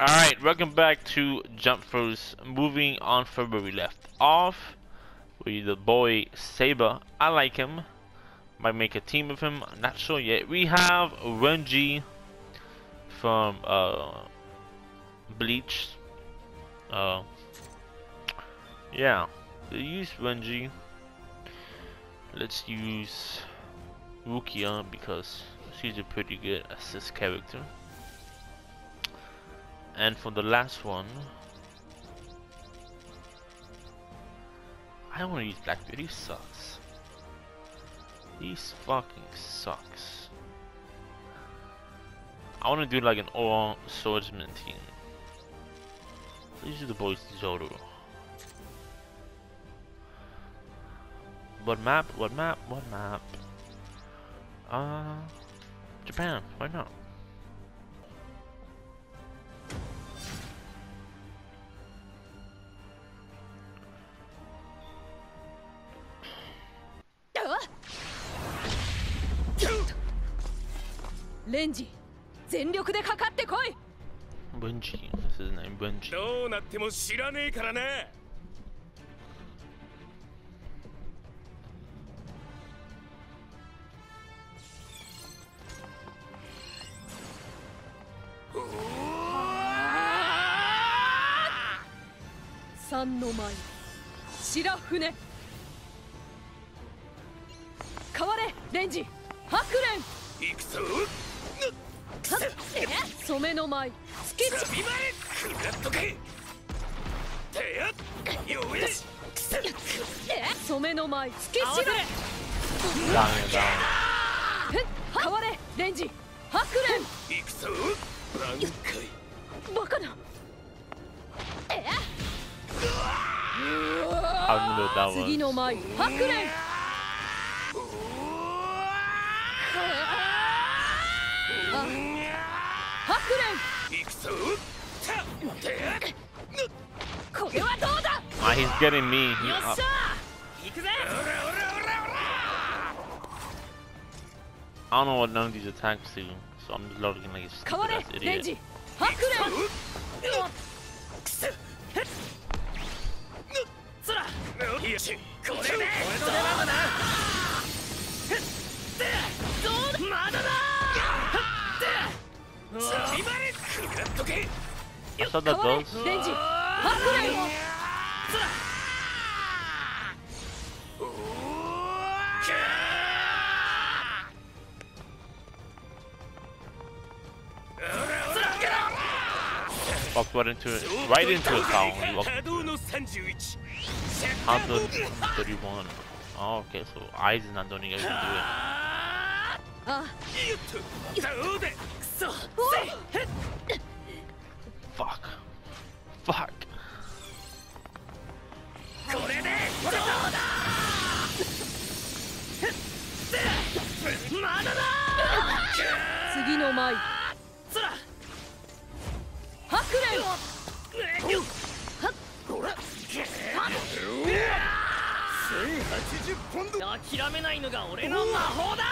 Alright, welcome back to Jump Force. Moving on from where we left off. With the boy Saber. I like him. Might make a team of him. Not sure yet. We have Renji from uh, Bleach. Uh, yeah. We use Renji. Let's use Rukia because she's a pretty good assist character. And for the last one, I don't want to use Blackbeard. He sucks. He fucking sucks. I want to do like an all swordsman team. These are the boys Zoro. What map? What map? What map? Uh, Japan. Why not? レンジ全力でかかってこい。Bungie. This is his name, Bungie. どうなっても知らねえからな三の舞白船。変われレンジ白蓮。行くぞ染めの舞。月サビ前食らっとけ。てやよし染めの舞月白 Down here, down. 変われレンジ。白蓮行くぞ挽回バカな。I don't know what that 次 He's getting me. He, uh, I don't know what none of these attacks do, so I'm just looking like a stupid ass idiot. われ does. レンジ白蓮そら Walked right into it, right into a town. He walked Handle 31. Oh, okay, so eyes is not doing it. He can do あよっとどう。でくそ it. Fuck. Fuck. これで。だまだだ。次の舞。そら白蓮よっ。ほら1080ポンド諦めないのが俺の魔法だ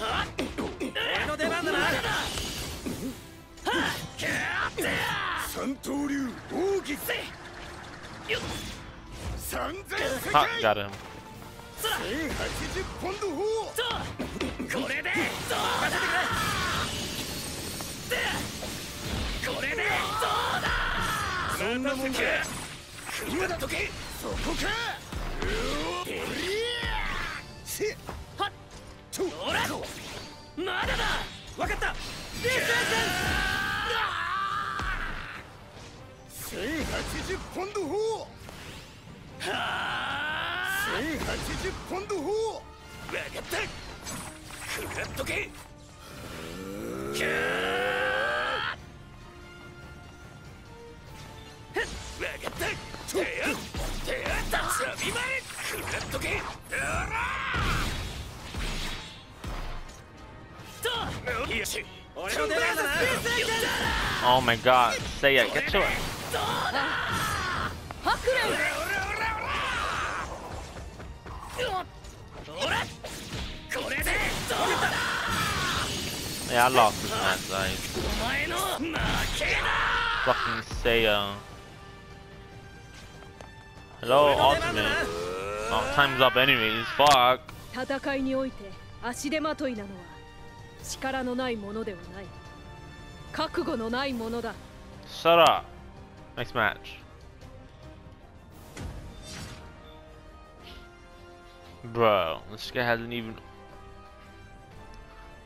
俺の出番だな三刀流奥義三千世 Ha, 界 got him. 1080ポン。ド砲これでどうだ？これでどうだそんなもんか今だとけそこかまだだ。わかった。1080ポンド砲1080ポンド砲わかった。食らっとけ。キャーわかった。てやてやサビ前食らっとけ。ほら Oh my god. Say it. Get to it. 白蓮ほらこれでどうだ Yeah, I lost this match. I お前の負けだ fucking Seiya. Hello, Ultimate. Oh, time's up anyways. Fuck. 戦いにおいて足手まといなのは 力のないものではない覚悟のないものだ Shut up. Next match. Bro, this guy hasn't even.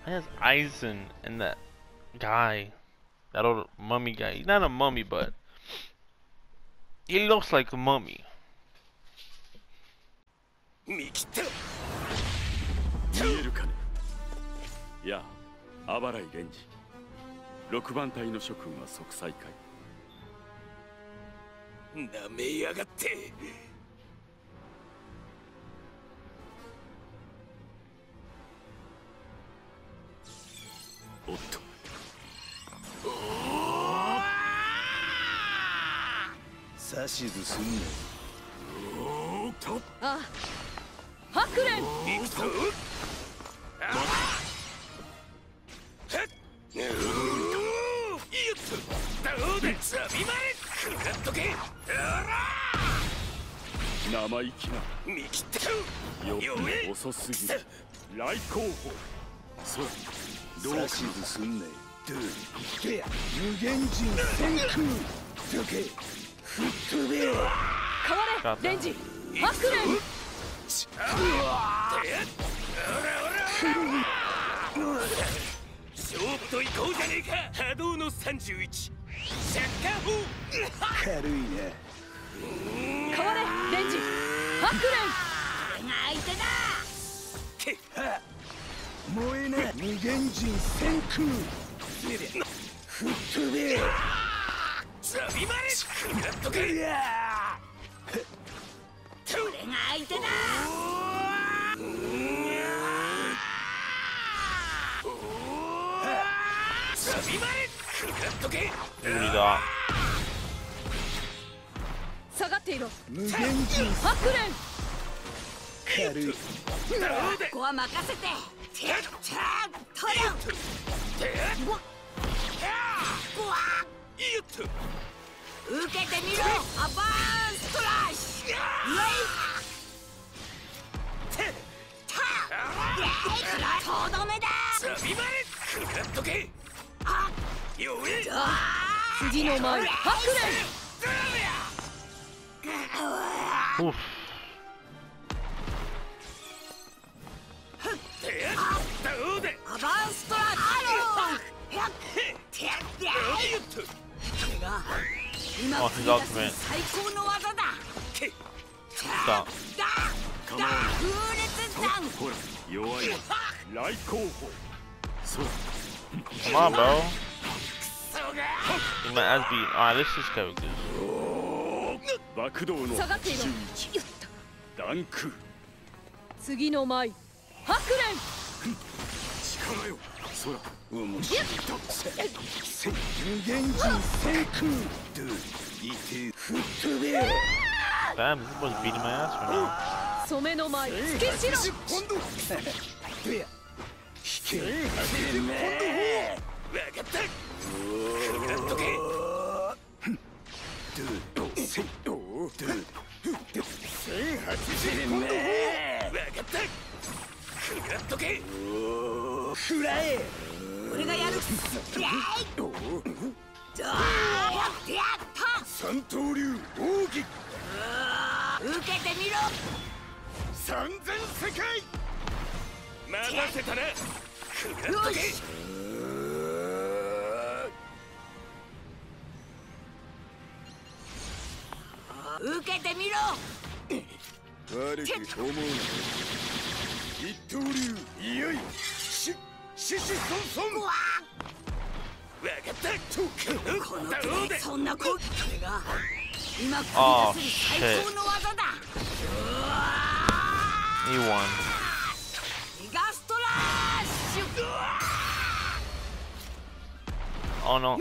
He has Aizen and that guy. That old mummy guy. He's not a mummy, but. He looks like a mummy. 見切った見えるかねやああばらいレンジ6番隊の諸君は即再開なめやがって。おっと。指図すんなおーっとあハクレン行くぞとけ。生意気な。見切ったよっ弱え遅すぎる。来候補。そう。どうか指図すんなよどうや無限人先空どけ。吹っ飛べ変われレンジ。ハクレン勝負と行こうじゃねえか。波動の31サッカー法軽いな変われレンジハクレン相手だけは燃えな無限人先空吹っ飛べサビまれ食らっとけこれが相手だサビまれ食らっとけ無理だ。下がっていろ。無限ここは任せて。てっちゃとよっとわよっと受けてみろ。アバーンストラッシュ。とどめだサビまれ食らっとけよえ次の前ハクレン Oof. どうだアバーンストラッシュよっとこれが今 Oh, 繰 his り ultimate. 出す最高の技だ.だだ風烈弾ほら弱い来候補そう Come on, bro. そが Get my ass beat. Alright, let's just go. Cause ダンク。次の前ハクレン力よ。空。面白い。せ無限人先空。どういて吹っ飛べ damn, this was beating my ass right now. 染めの前突きしろ今度どや引け今度わかった食らっとけどうせどうどうどう千八十今度わかった食らっとけ食らえ俺がやった三刀流奥義受けてみろ三千世界任せたな食らっとけ受けてみろ。悪く思うな一刀流いよいしししそんそんわ。わかったとこの手でそんなここれが今繰り出せる最高の技だ。He won. ギガストラッシ Oh no.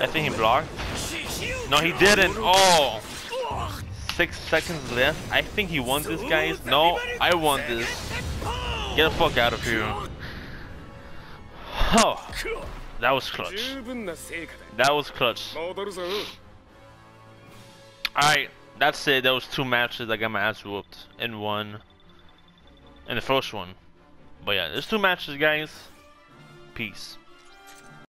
I think he blocked. No, he didn't. Oh, six seconds left. I think he won this, guys. No, I won this. Get the fuck out of here. Oh, that was clutch. That was clutch. Alright, that's it. That was two matches I got my ass whooped in one. In the first one. But yeah, there's two matches, guys. Peace.